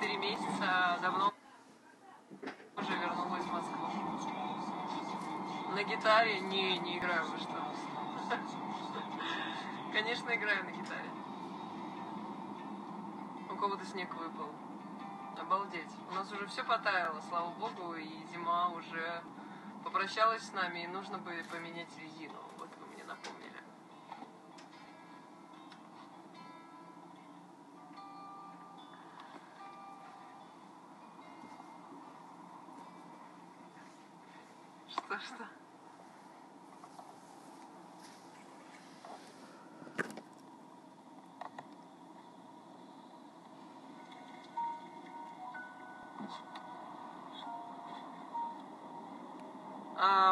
4 месяца давно уже вернулась в Москву. На гитаре? Не, не играю, вы что. Конечно, играю на гитаре. У кого-то снег выпал. Обалдеть. У нас уже все потаяло, слава богу, и зима уже попрощалась с нами, и нужно бы поменять резину.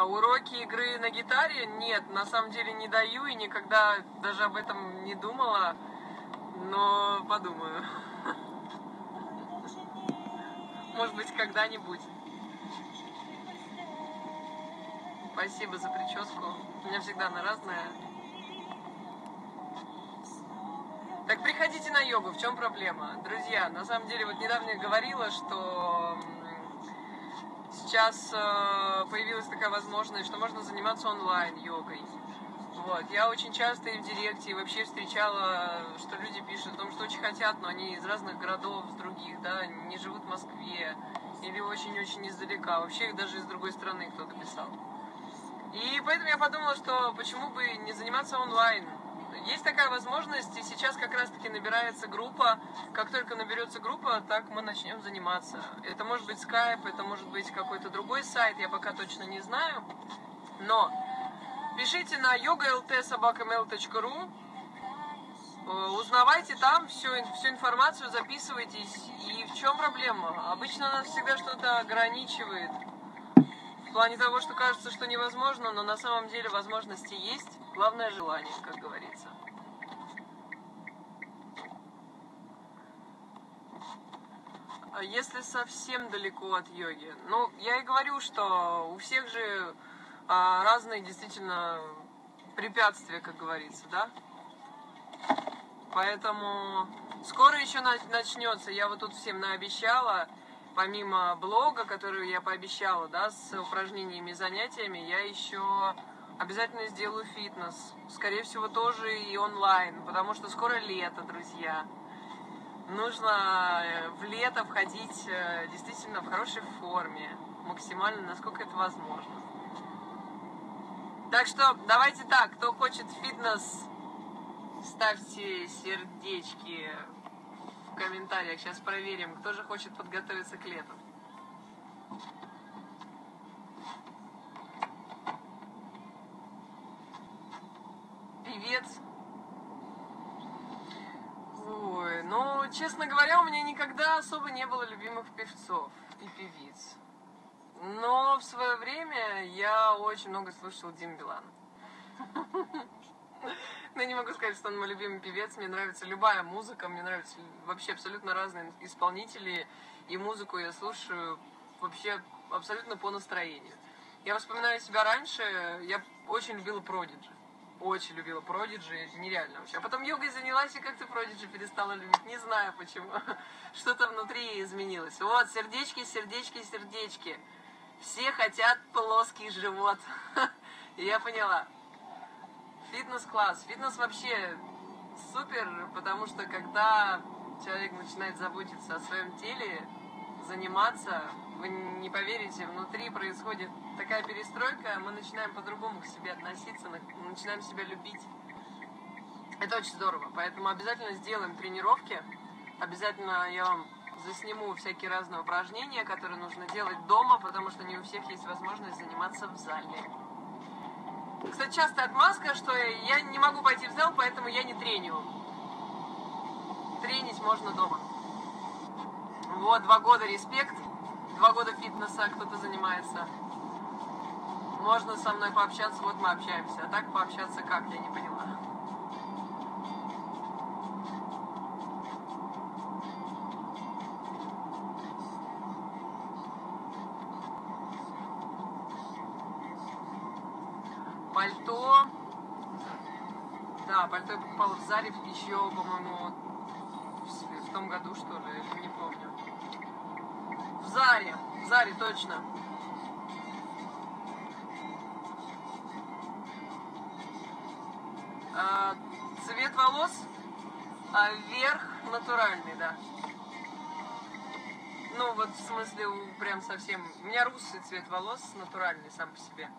Уроки игры на гитаре? Нет, на самом деле не даю и никогда даже об этом не думала, но подумаю. Может быть, когда-нибудь. Спасибо за прическу. У меня всегда она разная. Так приходите на йогу, в чем проблема? Друзья, на самом деле, вот недавно я говорила, что сейчас э, появилась такая возможность, что можно заниматься онлайн йогой. Вот. Я очень часто и в директе, и вообще встречала, что люди пишут о том, что очень хотят, но они из разных городов, с других, да, не живут в Москве, или очень-очень издалека. Вообще даже из другой страны кто-то писал. И поэтому я подумала, что почему бы не заниматься онлайн. Есть такая возможность, и сейчас как раз-таки набирается группа. Как только наберется группа, так мы начнем заниматься. Это может быть Skype, это может быть какой-то другой сайт, я пока точно не знаю. Но пишите на yogaltsobakamail.ru Э, Узнавайте там всю, всю информацию, записывайтесь. И в чем проблема? Обычно нас всегда что-то ограничивает. В плане того, что кажется, что невозможно, но на самом деле возможности есть. Главное желание, как говорится. А если совсем далеко от йоги? Ну, я и говорю, что у всех же а, разные действительно препятствия, как говорится, да? Поэтому скоро еще на- начнется. Я вот тут всем наобещала, помимо блога, который я пообещала, да, с упражнениями и занятиями, я еще обязательно сделаю фитнес. Скорее всего, тоже и онлайн, потому что скоро лето, друзья. Нужно э, в лето входить э, действительно в хорошей форме, максимально, насколько это возможно. Так что давайте так, кто хочет фитнес, ставьте сердечки в комментариях. Сейчас проверим, кто же хочет подготовиться к лету. Певец. Ой, ну, честно говоря, у меня особо не было любимых певцов и певиц. Но в свое время я очень много слушала Дим Билан. Ну, я не могу сказать, что он мой любимый певец. Мне нравится любая музыка, мне нравятся вообще абсолютно разные исполнители. И музыку я слушаю вообще абсолютно по настроению. Я вспоминаю себя раньше, я очень любила Продиджи. Очень любила Продиджи, нереально вообще. А потом йогой занялась и как-то Продиджи перестала любить. Не знаю почему. Что-то внутри изменилось. Вот, сердечки, сердечки, сердечки. Все хотят плоский живот. Я поняла. Фитнес-класс. Фитнес вообще супер, потому что когда человек начинает заботиться о своем теле, заниматься, вы не поверите, внутри происходит такая перестройка, мы начинаем по-другому к себе относиться, на- начинаем себя любить. Это очень здорово, поэтому обязательно сделаем тренировки, обязательно я вам засниму всякие разные упражнения, которые нужно делать дома, потому что не у всех есть возможность заниматься в зале. Кстати, частая отмазка, что я не могу пойти в зал, поэтому я не треню. Тренить можно дома. Вот, два года респект, два года фитнеса кто-то занимается. Можно со мной пообщаться, вот мы общаемся. А так пообщаться как, я не поняла. Пальто. Да, пальто я покупала в Заре еще, по-моему, в, в том году, что ли, не помню. Заре. В Заре, точно. А, цвет волос, а верх натуральный, да. Ну, вот в смысле, прям совсем... У меня русый цвет волос, натуральный сам по себе.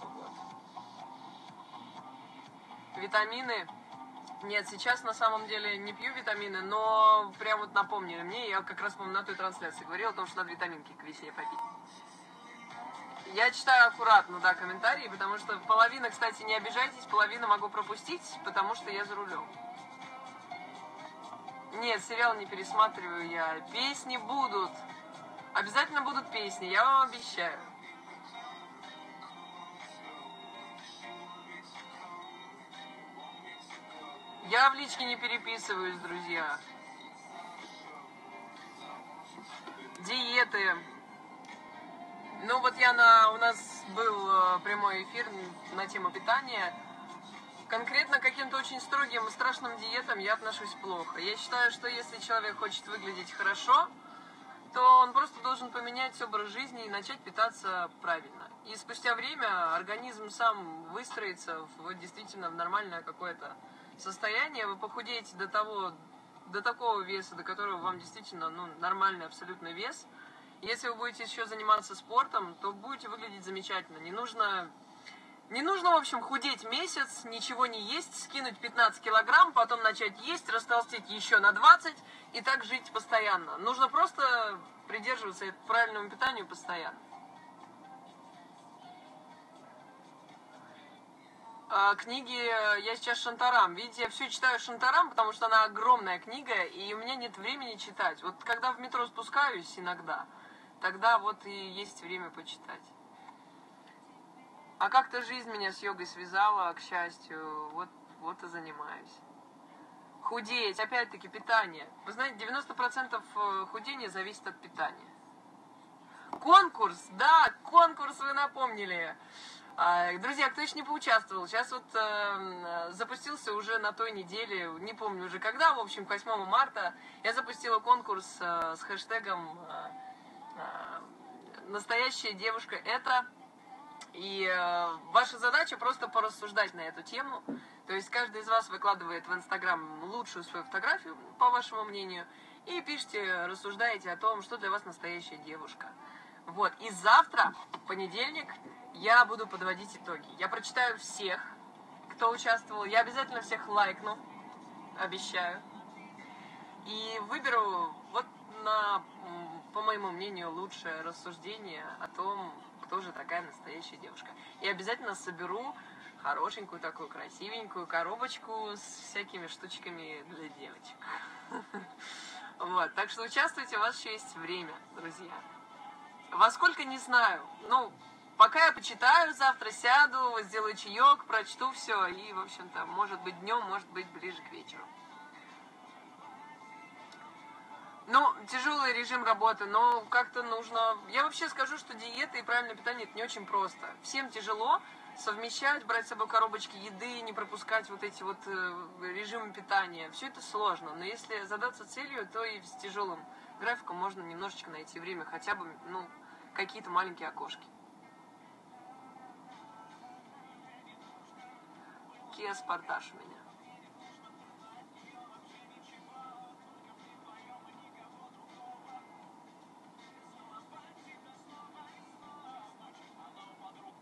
Вот. Витамины. Нет, сейчас на самом деле не пью витамины, но прям вот напомнили мне, я как раз, по-моему, на той трансляции говорила о том, что надо витаминки к весне попить. Я читаю аккуратно, да, комментарии, потому что половина, кстати, не обижайтесь, половину могу пропустить, потому что я за рулем. Нет, сериал не пересматриваю я. Песни будут. Обязательно будут песни, я вам обещаю. Я в личке не переписываюсь, друзья. Диеты. Ну вот я на... У нас был э, прямой эфир на тему питания. Конкретно каким-то очень строгим и страшным диетам я отношусь плохо. Я считаю, что если человек хочет выглядеть хорошо, то он просто должен поменять образ жизни и начать питаться правильно. И спустя время организм сам выстроится в действительно в нормальное какое-то состояние. Вы похудеете до того, до такого веса, до которого вам действительно ну, нормальный абсолютно вес – если вы будете еще заниматься спортом, то будете выглядеть замечательно. Не нужно, не нужно, в общем, худеть месяц, ничего не есть, скинуть 15 килограмм, потом начать есть, растолстеть еще на 20 и так жить постоянно. Нужно просто придерживаться правильному питанию постоянно. Книги я сейчас Шантарам. Видите, я все читаю Шантарам, потому что она огромная книга, и у меня нет времени читать. Вот когда в метро спускаюсь иногда, тогда вот и есть время почитать. А как-то жизнь меня с йогой связала, к счастью, вот, вот и занимаюсь. Худеть, опять-таки, питание. Вы знаете, 90% э, худения зависит от питания. Конкурс, да, конкурс вы напомнили. А, друзья, кто еще не поучаствовал, сейчас вот э, запустился уже на той неделе, не помню уже когда, в общем, к 8 марта, я запустила конкурс э, с хэштегом э, Э, настоящая девушка это. И э, ваша задача просто порассуждать на эту тему. То есть каждый из вас выкладывает в Инстаграм лучшую свою фотографию, по вашему мнению, и пишите, рассуждаете о том, что для вас настоящая девушка. Вот. И завтра, понедельник, я буду подводить итоги. Я прочитаю всех, кто участвовал. Я обязательно всех лайкну, обещаю. И выберу вот на по моему мнению, лучшее рассуждение о том, кто же такая настоящая девушка. И обязательно соберу хорошенькую такую красивенькую коробочку с всякими штучками для девочек. Вот, так что участвуйте, у вас еще есть время, друзья. Во сколько, не знаю. Ну, пока я почитаю, завтра сяду, сделаю чаек, прочту все, и, в общем-то, может быть днем, может быть ближе к вечеру. Ну, тяжелый режим работы, но как-то нужно... Я вообще скажу, что диета и правильное питание это не очень просто. Всем тяжело совмещать, брать с собой коробочки еды, не пропускать вот эти вот э, режимы питания. Все это сложно, но если задаться целью, то и с тяжелым графиком можно немножечко найти время, хотя бы, ну, какие-то маленькие окошки. Sportage у меня.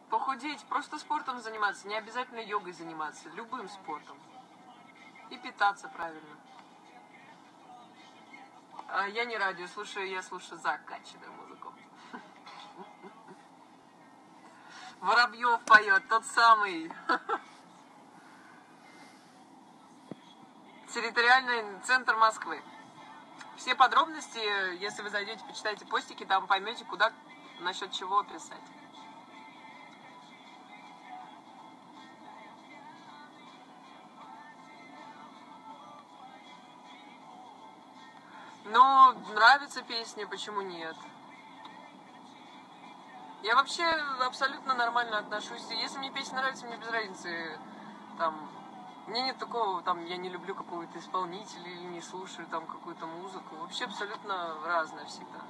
Похудеть, просто спортом заниматься, не обязательно йогой заниматься, любым спортом. И питаться правильно. А я не радио слушаю, я слушаю закачанную музыку. Воробьев поет, тот самый. Территориальный центр Москвы. Все подробности, если вы зайдете, почитайте постики, там поймете, куда, насчет чего писать. Но нравится песня, почему нет? Я вообще абсолютно нормально отношусь. Если мне песня нравится, мне без разницы. Там, мне нет такого, там, я не люблю какого-то исполнителя или не слушаю там какую-то музыку. Вообще абсолютно разное всегда.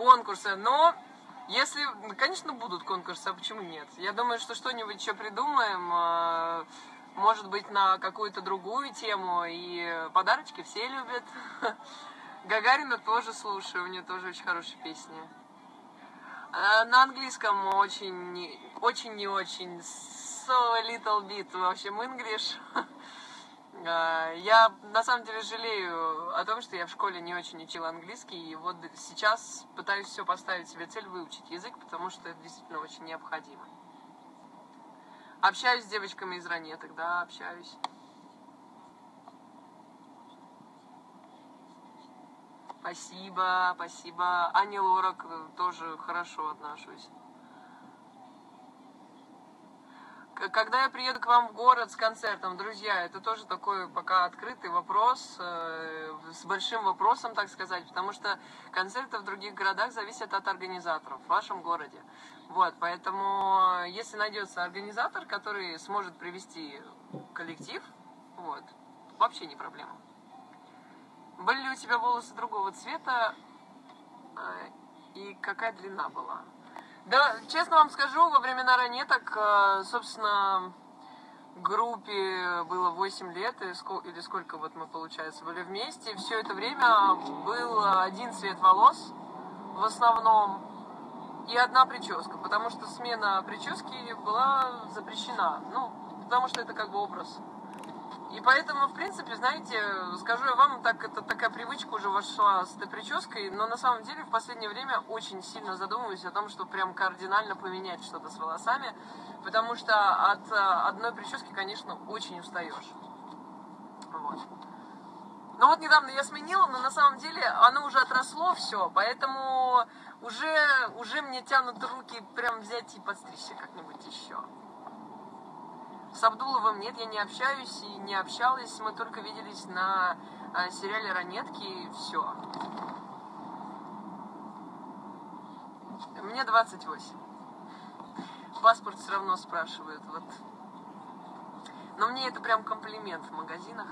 конкурсы, но если, конечно, будут конкурсы, а почему нет? Я думаю, что что-нибудь еще придумаем. А, может быть, на какую-то другую тему, и подарочки все любят. Гагарина тоже слушаю, у нее тоже очень хорошие песни. Э, на английском очень, очень не очень, so little bit, в общем, English. Э, я на самом деле жалею о том, что я в школе не очень учила английский, и вот сейчас пытаюсь все поставить себе цель выучить язык, потому что это действительно очень необходимо. Общаюсь с девочками из ранеток, да, общаюсь. Спасибо, спасибо. Ани Лорак тоже хорошо отношусь. Когда я приеду к вам в город с концертом, друзья, это тоже такой пока открытый вопрос, э, с большим вопросом, так сказать, потому что концерты в других городах зависят от организаторов в вашем городе. Вот, поэтому если найдется организатор, который сможет привести коллектив, вот, вообще не проблема. Были ли у тебя волосы другого цвета э, и какая длина была? Да, честно вам скажу, во времена ранеток, э, собственно, группе было 8 лет, или сколько вот мы, получается, были вместе. Все это время был один цвет волос в основном и одна прическа, потому что смена прически была запрещена. Ну, потому что это как бы образ. И поэтому, в принципе, знаете, скажу я вам, так это такая привычка уже вошла с этой прической, но на самом деле в последнее время очень сильно задумываюсь о том, что прям кардинально поменять что-то с волосами, потому что от э, одной прически, конечно, очень устаешь. Вот. Ну вот недавно я сменила, но на самом деле оно уже отросло все, поэтому уже, уже мне тянут руки прям взять и подстричься как-нибудь еще. С Абдуловым нет, я не общаюсь и не общалась. Мы только виделись на э, сериале «Ранетки» и все. Мне 28. Паспорт все равно спрашивают. Вот. Но мне это прям комплимент в магазинах.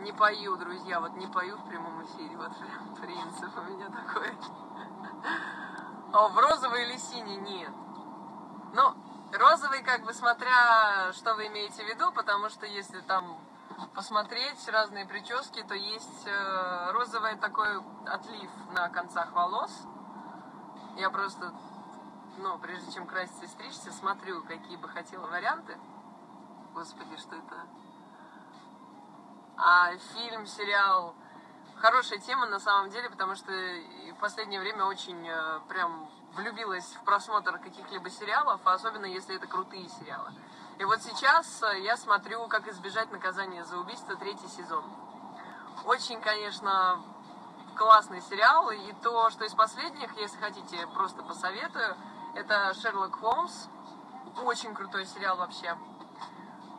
Не пою, друзья, вот не пою в прямом эфире. Вот прям принцип у меня такой. О, в розовый или синий нет. Ну, розовый, как бы, смотря, что вы имеете в виду, потому что если там посмотреть разные прически, то есть э, розовый такой отлив на концах волос. Я просто, ну, прежде чем краситься и стричься, смотрю, какие бы хотела варианты. Господи, что это? А фильм, сериал хорошая тема на самом деле, потому что в последнее время очень э, прям влюбилась в просмотр каких-либо сериалов, особенно если это крутые сериалы. И вот сейчас э, я смотрю «Как избежать наказания за убийство» третий сезон. Очень, конечно, классный сериал, и то, что из последних, если хотите, просто посоветую, это «Шерлок Холмс». Очень крутой сериал вообще.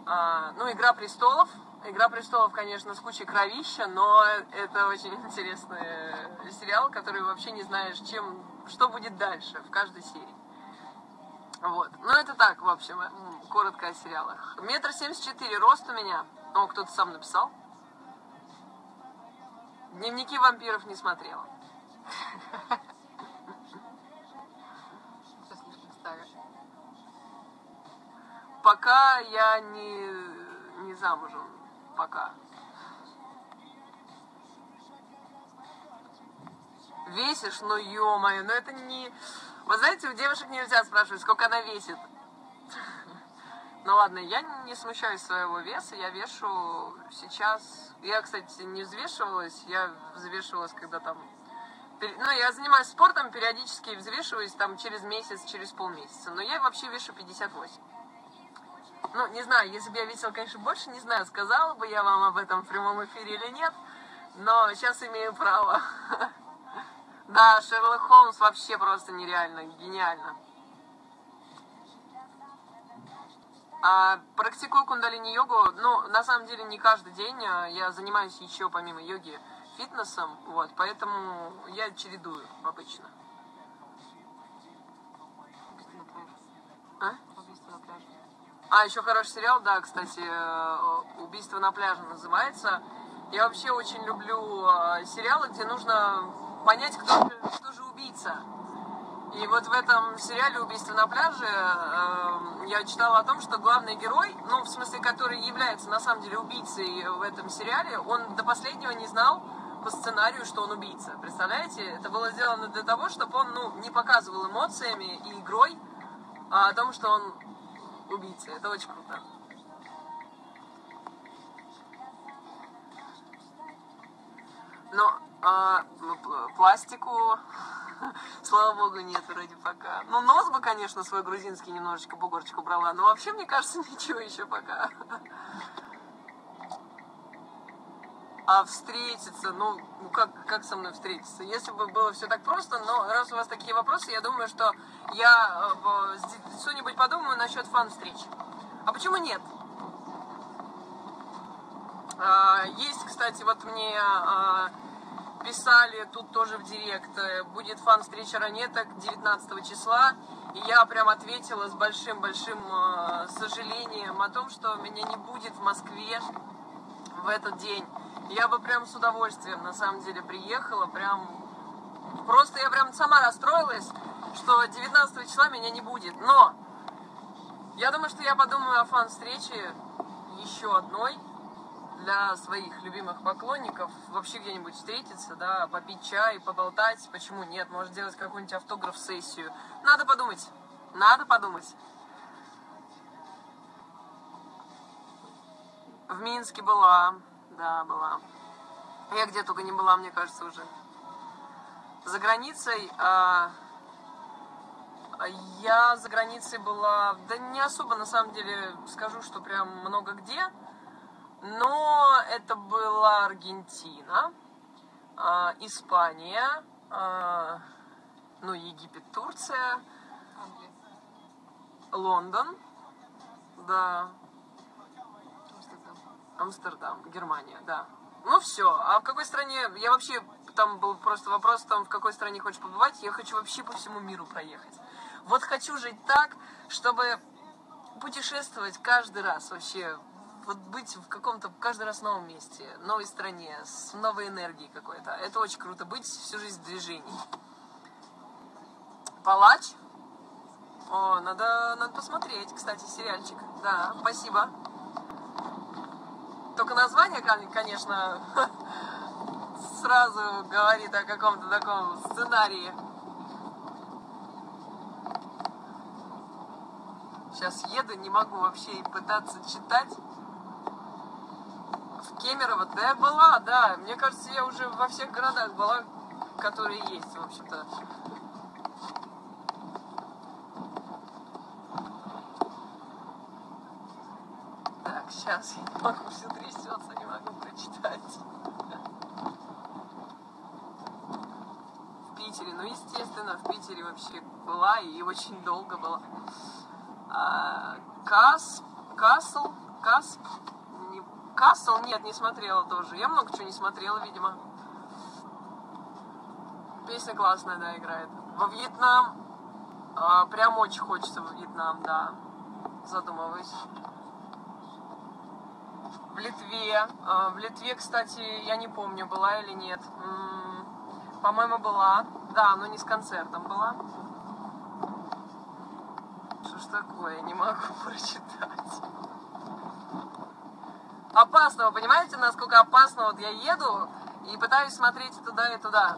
А, ну, «Игра престолов», Игра престолов, конечно, с кучей кровища, но это очень интересный сериал, который вообще не знаешь, чем, что будет дальше в каждой серии. Вот. Ну, это так, в общем, коротко о сериалах. Метр семьдесят четыре рост у меня. О, кто-то сам написал. Дневники вампиров не смотрела. Пока я не, не замужем пока. Весишь? Ну, ё-моё, ну это не... Вы знаете, у девушек нельзя спрашивать, сколько она весит. Ну ладно, я не смущаюсь своего веса, я вешу сейчас... Я, кстати, не взвешивалась, я взвешивалась, когда там... Ну, я занимаюсь спортом, периодически взвешиваюсь там через месяц, через полмесяца. Но я вообще вешу 58. Ну, не знаю, если бы я весила, конечно, больше, не знаю, сказала бы я вам об этом в прямом эфире или нет, но сейчас имею право. Да, Шерлок Холмс вообще просто нереально, гениально. А, практикую кундалини-йогу, ну, на самом деле, не каждый день. А, я занимаюсь еще, помимо йоги, фитнесом, вот, поэтому я чередую обычно. А? А, еще хороший сериал, да, кстати, э, «Убийство на пляже» называется. Я вообще очень люблю э, сериалы, где нужно понять, кто кто же убийца. И вот в этом сериале «Убийство на пляже» э, я читала о том, что главный герой, ну, в смысле, который является на самом деле убийцей в этом сериале, он до последнего не знал по сценарию, что он убийца. Представляете? Это было сделано для того, чтобы он, ну, не показывал эмоциями и игрой а о том, что он убийца. Это очень круто. Но а, пластику, слава богу, нет вроде пока. Ну, нос бы, конечно, свой грузинский немножечко бугорчик брала, но вообще, мне кажется, ничего еще пока. А встретиться, ну, ну как, как со мной встретиться? Если бы было все так просто, но раз у вас такие вопросы, я думаю, что я э, что-нибудь подумаю насчет фан-встреч. А почему нет? А, есть, кстати, вот мне а, писали тут тоже в директ, будет фан-встреча Ранеток 19 числа, и я прям ответила с большим-большим а, сожалением о том, что меня не будет в Москве в этот день. Я бы прям с удовольствием, на самом деле, приехала, прям... Просто я прям сама расстроилась, что 19 числа меня не будет. Но я думаю, что я подумаю о фан-встрече еще одной, для своих любимых поклонников вообще где-нибудь встретиться, да, попить чай, поболтать, почему нет, может сделать какую-нибудь автограф-сессию. Надо подумать, надо подумать. В Минске была, да, была. Я где только не была, мне кажется, уже. За границей, а, я за границей была, да не особо, на самом деле, скажу, что прям много где. Но это была Аргентина, э, Испания, э, ну, Египет, Турция, Лондон, да, Амстердам. Германия, да. Ну все, а в какой стране, я вообще, там был просто вопрос, там, в какой стране хочешь побывать, я хочу вообще по всему миру проехать. Вот хочу жить так, чтобы путешествовать каждый раз вообще вот быть в каком-то каждый раз новом месте, новой стране, с новой энергией какой-то. Это очень круто, быть всю жизнь в движении. Палач? О, надо, надо посмотреть, кстати, сериальчик. Да, спасибо. Только название, конечно, сразу говорит о каком-то таком сценарии. Сейчас еду, не могу вообще и пытаться читать. Кемерово, да, я была, да. Мне кажется, я уже во всех городах была, которые есть, в общем-то. Так, сейчас не могу, все трясется, не могу прочитать. В Питере, ну, естественно, в Питере вообще была и очень долго была. А, Кас, Касл, Касп, Кассел? Нет, не смотрела тоже. Я много чего не смотрела, видимо. Песня классная, да, играет. Во Вьетнам. А, прям очень хочется во Вьетнам, да. Задумываюсь. В Литве. А, в Литве, кстати, я не помню, была или нет. По-моему, была. Да, но не с концертом была. Что ж такое, не могу прочитать опасного, понимаете, насколько опасно вот я еду и пытаюсь смотреть туда, и туда.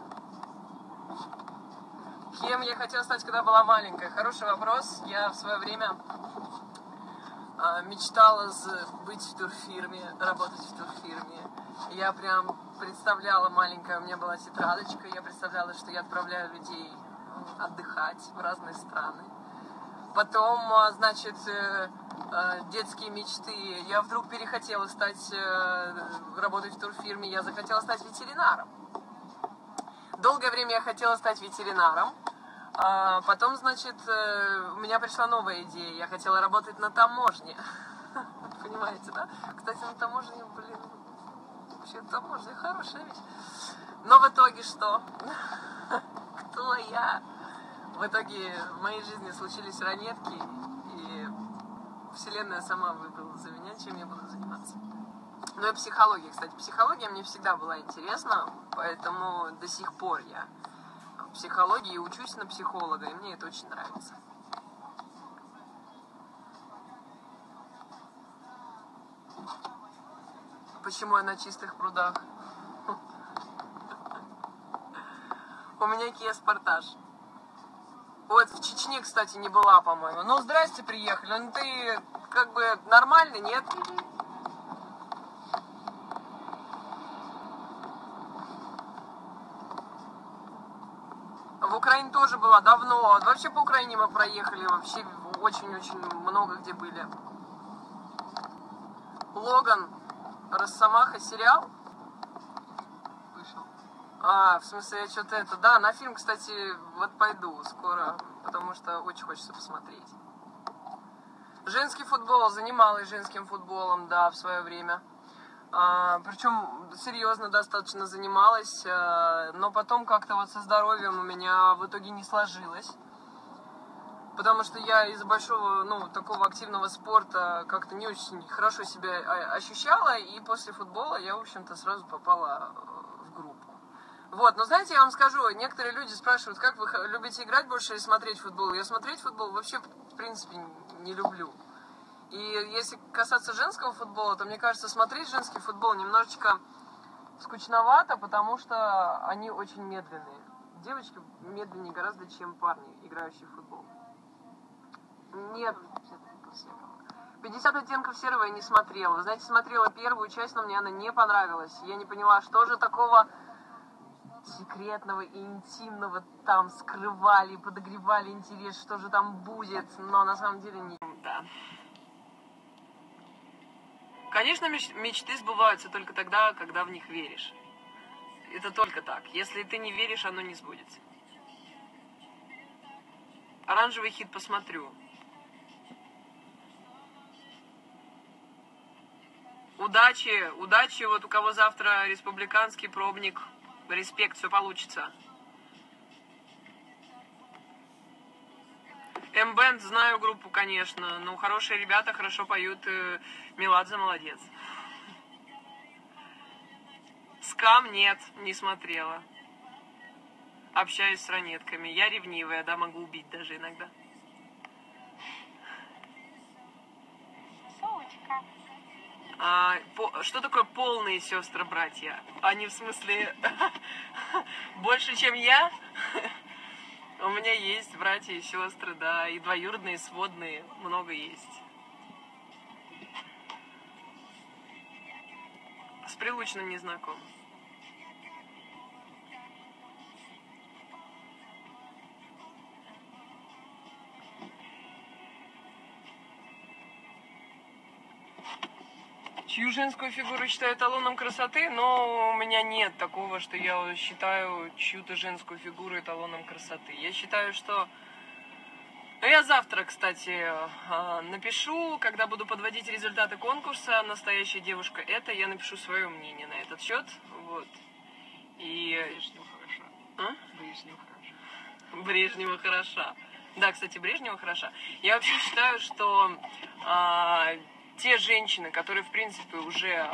Кем я хотела стать, когда была маленькая? Хороший вопрос. Я в свое время мечтала быть в турфирме, работать в турфирме. Я прям представляла маленькая, у меня была тетрадочка, я представляла, что я отправляю людей отдыхать в разные страны. Потом, а, значит, э, э, детские мечты. Я вдруг перехотела стать, э, работать в турфирме, я захотела стать ветеринаром. Долгое время я хотела стать ветеринаром. А потом, значит, у меня пришла новая идея. Я хотела работать на таможне. Понимаете, да? Кстати, на таможне, блин, вообще таможня хорошая вещь. Но в итоге что? Кто я? в итоге в моей жизни случились ранетки, и Вселенная сама выбрала за меня, чем я буду заниматься. Ну и психология, кстати. Психология мне всегда была интересна, поэтому до сих пор я психологии учусь на психолога, и мне это очень нравится. Почему я на чистых прудах? У меня Kia Sportage. Вот в Чечне, кстати, не была, по-моему. Ну, здрасте, приехали. Ну, ты как бы нормальный, нет? В Украине тоже была давно. Вообще по Украине мы проехали. Вообще очень-очень много где были. Логан, Росомаха, сериал? Вышел. А, в смысле, я что-то это... Да, на фильм, кстати, вот пойду скоро, потому что очень хочется посмотреть. Женский футбол, занималась женским футболом, да, в свое время. А, причем серьезно достаточно занималась, а, но потом как-то вот со здоровьем у меня в итоге не сложилось. Потому что я из большого, ну, такого активного спорта как-то не очень хорошо себя а, ощущала, и после футбола я, в общем-то, сразу попала в группу. Вот, но знаете, я вам скажу, некоторые люди спрашивают, как вы любите играть больше или смотреть футбол? Я смотреть футбол вообще, в принципе, не люблю. И если касаться женского футбола, то мне кажется, смотреть женский футбол немножечко скучновато, потому что они очень медленные. Девочки медленнее гораздо, чем парни, играющие в футбол. Нет, 50 оттенков серого я не смотрела. Вы знаете, смотрела первую часть, но мне она не понравилась. Я не поняла, что же такого секретного и интимного там скрывали, подогревали интерес, что же там будет, но на самом деле не... Да. Конечно, меч- мечты сбываются только тогда, когда в них веришь. Это только так. Если ты не веришь, оно не сбудется. Оранжевый хит посмотрю. Удачи, удачи, вот у кого завтра республиканский пробник. Респект, все получится. М-бенд, знаю группу, конечно. Ну, хорошие ребята, хорошо поют. э, Меладзе молодец. Скам нет, не смотрела. Общаюсь с ранетками. Я ревнивая, да, могу убить даже иногда. Сучка. А, по- что такое полные сестры-братья? Они в смысле больше, чем я? У меня есть братья и сестры, да, и двоюродные, и сводные, много есть. С Прилучным не знаком. Чью женскую фигуру считаю эталоном красоты, но у меня нет такого, что я считаю чью-то женскую фигуру эталоном красоты. Я считаю, что... Ну, я завтра, кстати, а, напишу, когда буду подводить результаты конкурса «Настоящая девушка это», я напишу свое мнение на этот счет. Вот. И... Брежнева хороша. А? Брежнева хороша. Брежнева хороша. Да, кстати, Брежнева хороша. Я вообще считаю, что а, те женщины, которые, в принципе, уже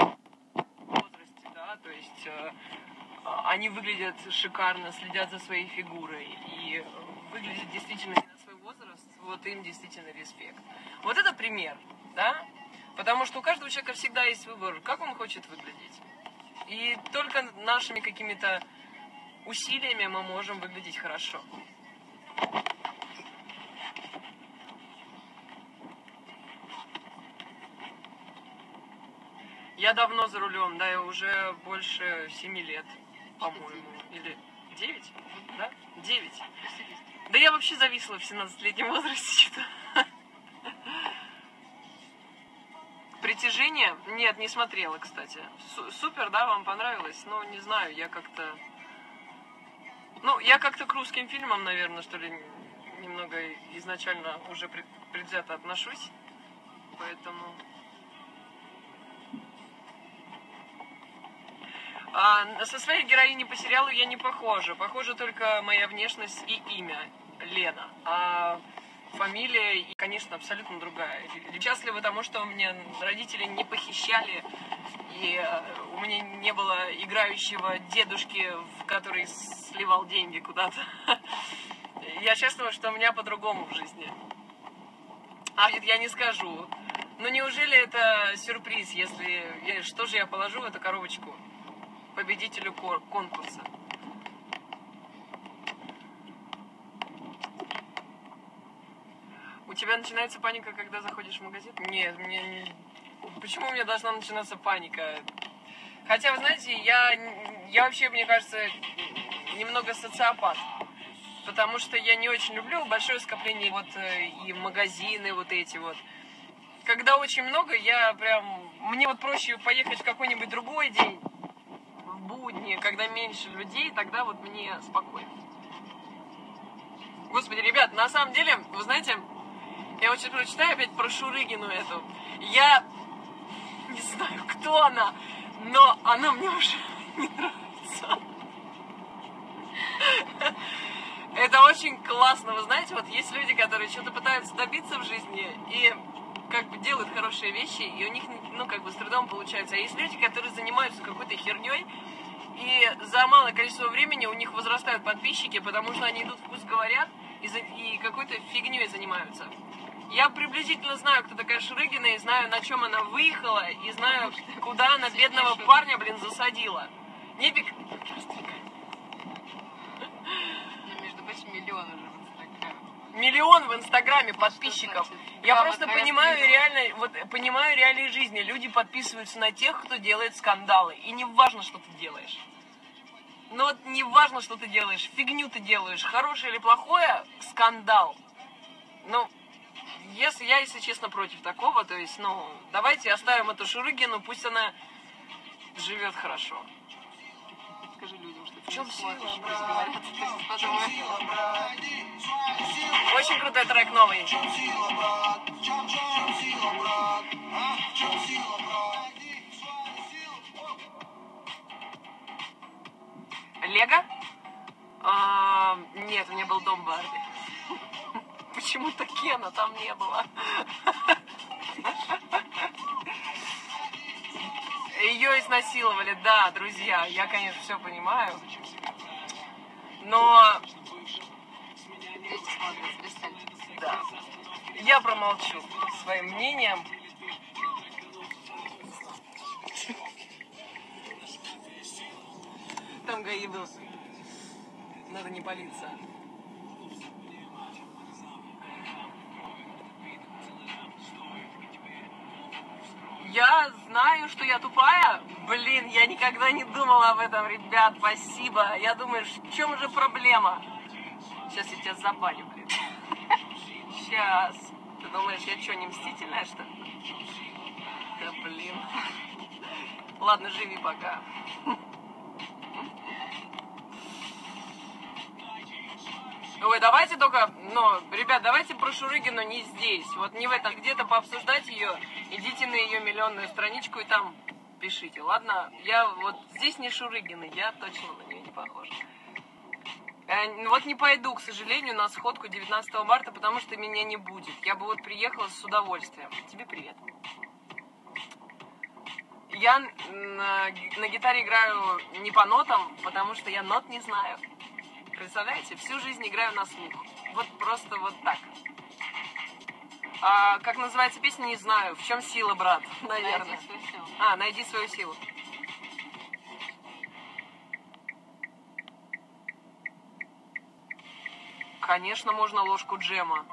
в возрасте, да, то есть э, они выглядят шикарно, следят за своей фигурой и выглядят действительно на свой возраст, вот им действительно респект. Вот это пример, да? Потому что у каждого человека всегда есть выбор, как он хочет выглядеть. И только нашими какими-то усилиями мы можем выглядеть хорошо. Я давно за рулем, да, я уже больше семи лет, по-моему. Или девять? Да? Девять. Да я вообще зависла в 17-летнем возрасте что-то. Притяжение? Нет, не смотрела, кстати. Су- супер, да, вам понравилось? Ну, не знаю, я как-то... Ну, я как-то к русским фильмам, наверное, что ли, немного изначально уже пред- предвзято отношусь. Поэтому... А, со своей героиней по сериалу я не похожа. Похожа только моя внешность и имя. Лена. А фамилия, и, конечно, абсолютно другая. Счастлива тому, что меня родители не похищали и э, у меня не было играющего дедушки, в который сливал деньги куда-то. Я чувствую, что у меня по-другому в жизни. А я не скажу. Но неужели это сюрприз, если... я- Что же я положу в эту коробочку? Победителю конкурса. У тебя начинается паника, когда заходишь в магазин? Нет, мне не... Почему у меня должна начинаться паника? Хотя, вы знаете, я, я вообще, мне кажется, немного социопат. Потому что я не очень люблю большое скопление вот э, и магазины вот эти вот. Когда очень много, я прям... Мне вот проще поехать в какой-нибудь другой день, будни, когда меньше людей, тогда вот мне спокойно. Господи, ребят, на самом деле, вы знаете, я сейчас прочитаю опять про Шурыгину эту. Я не знаю, кто она, но она мне уже не нравится. Это очень классно. Вы знаете, вот есть люди, которые что-то пытаются добиться в жизни и как бы делают хорошие вещи, и у них, ну, как бы с трудом получается. А есть люди, которые занимаются какой-то херней, и за малое количество времени у них возрастают подписчики, потому что они идут в «Пусть говорят» и, за- и какой-то фигней занимаются. Я приблизительно знаю, кто такая Шурыгина, и знаю, на чем она выехала, и знаю, куда она бедного парня, блин, засадила. Не бег... Ну, между прочим, миллион уже в Инстаграме. Миллион в Инстаграме подписчиков. Я просто понимаю реально, вот понимаю реалии жизни. Люди подписываются на тех, кто делает скандалы. И не важно, что ты делаешь. Ну вот не важно, что ты делаешь, фигню ты делаешь, хорошее или плохое, скандал. Ну, если я, если честно, против такого, то есть, ну, давайте оставим эту Шурыгину, пусть она живет хорошо. Скажи людям, Очень крутой трек новый. Лего? А, нет, у меня был дом Барби. Почему-то Кена там не было. Ее изнасиловали, да, друзья, я, конечно, все понимаю. Но да, я промолчу своим мнением. Там ГАИ был. Надо не палиться. Я знаю, что я тупая. Блин, я никогда не думала об этом, ребят. Спасибо. Я думаю, в чем же проблема? Сейчас я тебя забаню, блин. Сейчас. Ты думаешь, я что, не мстительная, что ли? Да блин. Ладно, живи пока. Ой, давайте только, ну, ребят, давайте про Шурыгину не здесь. Вот не в этом, где-то пообсуждать ее. Идите на ее миллионную страничку и там пишите, ладно? Я вот здесь не Шурыгина, я точно на нее не похожа. Э, Вот не пойду, к сожалению, на сходку 19 марта, потому что меня не будет. Я бы вот приехала с удовольствием. Тебе привет. Я на, на гитаре играю не по нотам, потому что я нот не знаю. Представляете? Всю жизнь играю на слух. Вот просто вот так. А, как называется песня, не знаю. В чем сила, брат? Наверное. Найди свою силу. А, найди свою силу. Конечно, можно ложку джема.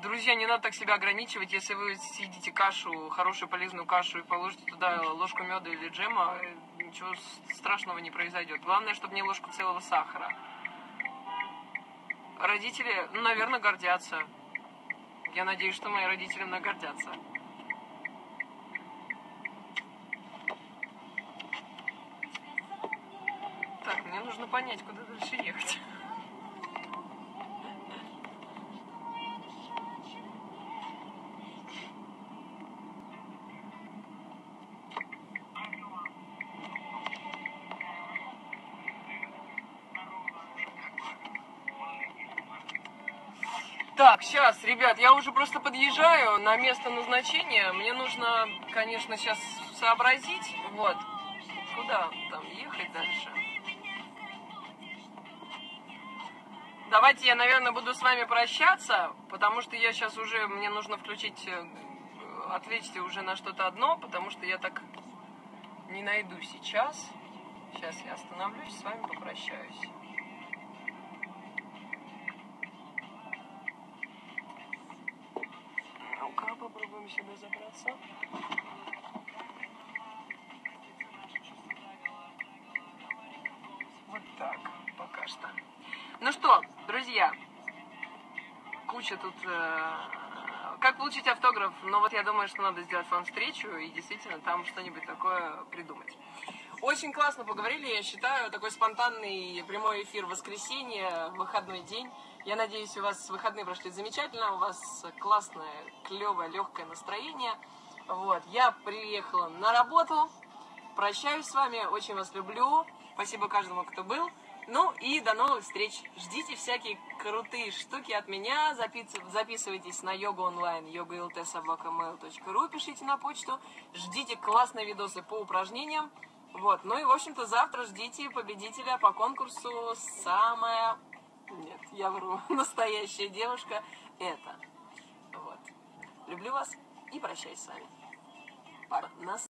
Друзья, не надо так себя ограничивать. Если вы съедите кашу, хорошую полезную кашу, и положите туда ложку меда или джема, ничего страшного не произойдет. Главное, чтобы не ложку целого сахара. Родители, ну, наверное, гордятся. Я надеюсь, что мои родители мной гордятся. Так, мне нужно понять, куда дальше ехать. Так, сейчас, ребят, я уже просто подъезжаю на место назначения. Мне нужно, конечно, сейчас сообразить, вот, куда там ехать дальше. Давайте я, наверное, буду с вами прощаться, потому что я сейчас уже, мне нужно включить, э, ответьте уже на что-то одно, потому что я так не найду сейчас. Сейчас я остановлюсь, с вами попрощаюсь. Ну-ка, попробуем сюда забраться. Вот так, пока что. Ну что, друзья, куча тут... э, как получить автограф? Ну вот я думаю, что надо сделать фан-встречу и действительно там что-нибудь такое придумать. Очень классно поговорили, я считаю, такой спонтанный прямой эфир воскресенье, выходной день. Я надеюсь, у вас выходные прошли замечательно, у вас классное, клевое, легкое настроение. Вот, я приехала на работу, прощаюсь с вами, очень вас люблю. Спасибо каждому, кто был. Ну и до новых встреч. Ждите всякие крутые штуки от меня. Запис- Записывайтесь на йога онлайн, yogaltsobakamail.ru, пишите на почту. Ждите классные видосы по упражнениям. Вот, ну и, в общем-то, завтра ждите победителя по конкурсу «Самая...» Нет, я вру, настоящая девушка это. Вот. Люблю вас и прощаюсь с вами. Нас